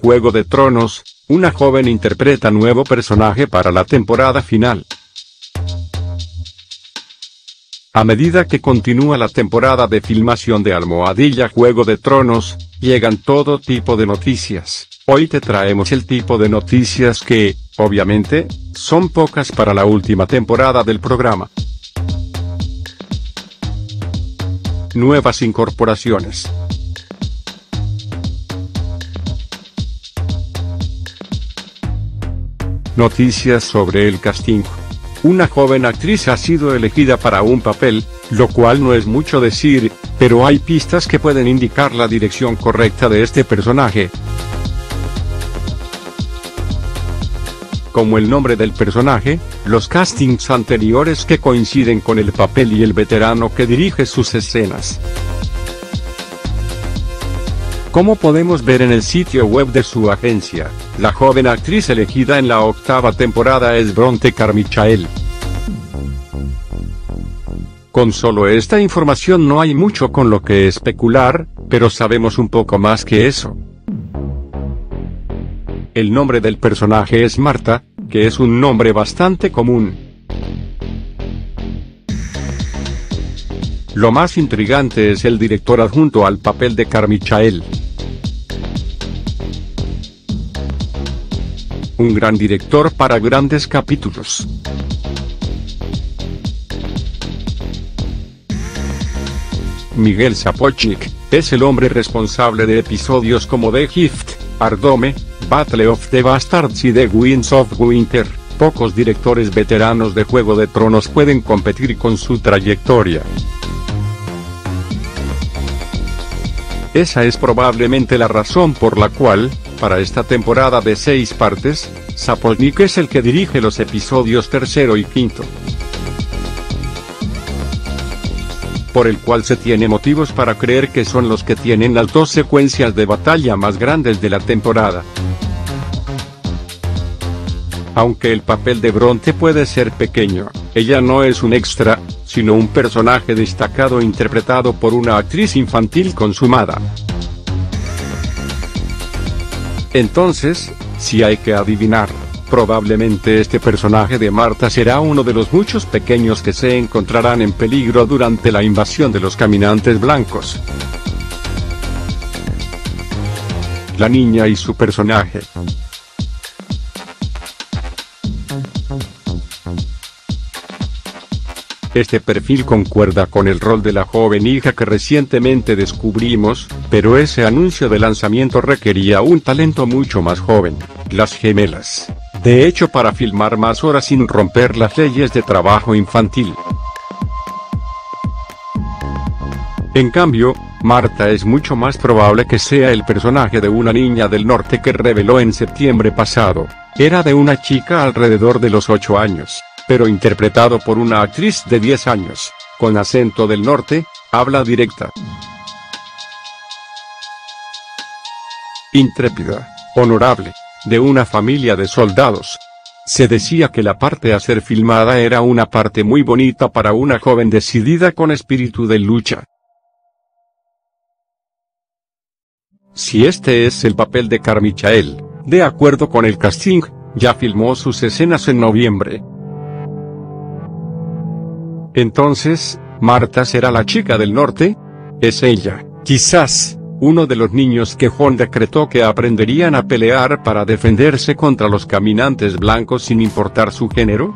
Juego de Tronos, una joven interpreta nuevo personaje para la temporada final. A medida que continúa la temporada de filmación de Almohadilla Juego de Tronos, llegan todo tipo de noticias. Hoy te traemos el tipo de noticias que, obviamente, son pocas para la última temporada del programa. Nuevas incorporaciones. Noticias sobre el casting. Una joven actriz ha sido elegida para un papel, lo cual no es mucho decir, pero hay pistas que pueden indicar la dirección correcta de este personaje. Como el nombre del personaje, los castings anteriores que coinciden con el papel y el veterano que dirige sus escenas. Como podemos ver en el sitio web de su agencia, la joven actriz elegida en la octava temporada es Bronte Carmichael. Con solo esta información no hay mucho con lo que especular, pero sabemos un poco más que eso. El nombre del personaje es Marta, que es un nombre bastante común. Lo más intrigante es el director adjunto al papel de Carmichael. Un gran director para grandes capítulos. Miguel Sapochnik, es el hombre responsable de episodios como The Gift, Ardome, Battle of the Bastards y The Winds of Winter. Pocos directores veteranos de Juego de Tronos pueden competir con su trayectoria. Esa es probablemente la razón por la cual, para esta temporada de seis partes, Sapolnik es el que dirige los episodios tercero y quinto. Por el cual se tiene motivos para creer que son los que tienen las dos secuencias de batalla más grandes de la temporada. Aunque el papel de Bronte puede ser pequeño, ella no es un extra, sino un personaje destacado interpretado por una actriz infantil consumada. Entonces, si hay que adivinar, probablemente este personaje de Marta será uno de los muchos pequeños que se encontrarán en peligro durante la invasión de los caminantes blancos. La niña y su personaje. Este perfil concuerda con el rol de la joven hija que recientemente descubrimos, pero ese anuncio de lanzamiento requería un talento mucho más joven, las gemelas. De hecho para filmar más horas sin romper las leyes de trabajo infantil. En cambio, Marta es mucho más probable que sea el personaje de una niña del norte que reveló en septiembre pasado. Era de una chica alrededor de los 8 años pero interpretado por una actriz de 10 años, con acento del norte, habla directa. Intrépida, honorable, de una familia de soldados. Se decía que la parte a ser filmada era una parte muy bonita para una joven decidida con espíritu de lucha. Si este es el papel de Carmichael, de acuerdo con el casting, ya filmó sus escenas en noviembre, entonces, ¿Marta será la chica del norte? Es ella, quizás, uno de los niños que Jon decretó que aprenderían a pelear para defenderse contra los caminantes blancos sin importar su género?